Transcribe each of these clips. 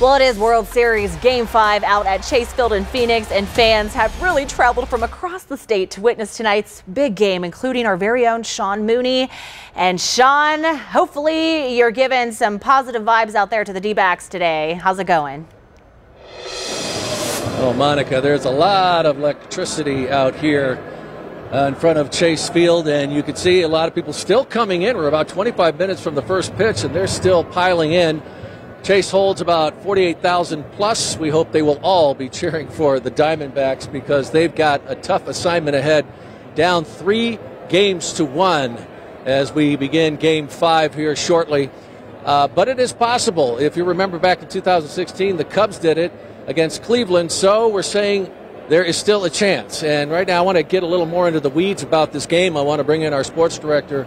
Well, it is World Series Game 5 out at Chase Field in Phoenix, and fans have really traveled from across the state to witness tonight's big game, including our very own Sean Mooney. And Sean, hopefully you're giving some positive vibes out there to the D-backs today. How's it going? Oh, Monica, there's a lot of electricity out here uh, in front of Chase Field, and you can see a lot of people still coming in. We're about 25 minutes from the first pitch, and they're still piling in. Chase holds about 48,000 plus. We hope they will all be cheering for the Diamondbacks because they've got a tough assignment ahead. Down three games to one as we begin game five here shortly. Uh, but it is possible. If you remember back in 2016, the Cubs did it against Cleveland. So we're saying there is still a chance. And right now, I want to get a little more into the weeds about this game. I want to bring in our sports director,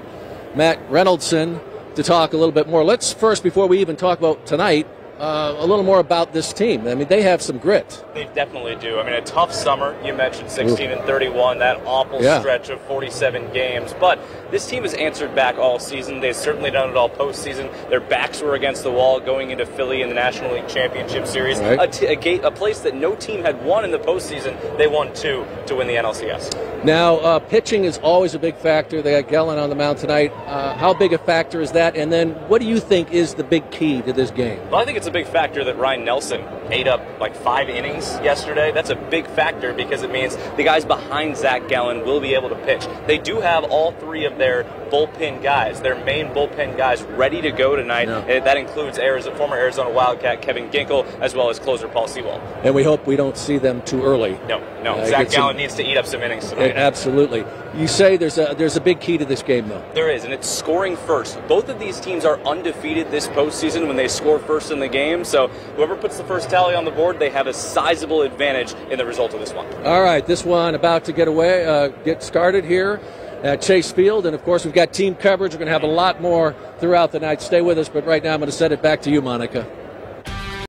Matt Reynoldson to talk a little bit more. Let's first, before we even talk about tonight, uh, a little more about this team. I mean, they have some grit. They definitely do. I mean, a tough summer. You mentioned 16 and 31, that awful Yeah. stretch of 47 games. But this team has answered back all season. They've certainly done it all postseason. Their backs were against the wall going into Philly in the National League Championship Series, Right. a, t- a, ga- a place that no team had won in the postseason. They won two to win the NLCS. Now, uh, pitching is always a big factor. They got Gallen on the mound tonight. Uh, how big a factor is that? And then, what do you think is the big key to this game? Well, I think it's a big factor that Ryne Nelson ate up like five innings yesterday. That's a big factor because it means the guys behind Zach Gallen will be able to pitch. They do have all three of their bullpen guys, their main bullpen guys, ready to go tonight. Yeah. That includes Arizona, former Arizona Wildcat Kevin Ginkel as well as closer Paul Sewald. And we hope we don't see them too early. No, no, Uh, Zach get some- Gallen needs to eat up some innings tonight. Absolutely. You say there's a there's a big key to this game, though. There is, and it's scoring first. Both of these teams are undefeated this postseason when they score first in the game. So whoever puts the first tally on the board, they have a sizable advantage in the result of this one. All right, this one about to get away, uh, get started here at Chase Field, and of course we've got team coverage. We're going to have a lot more throughout the night. Stay with us, but right now I'm going to send it back to you, Monica.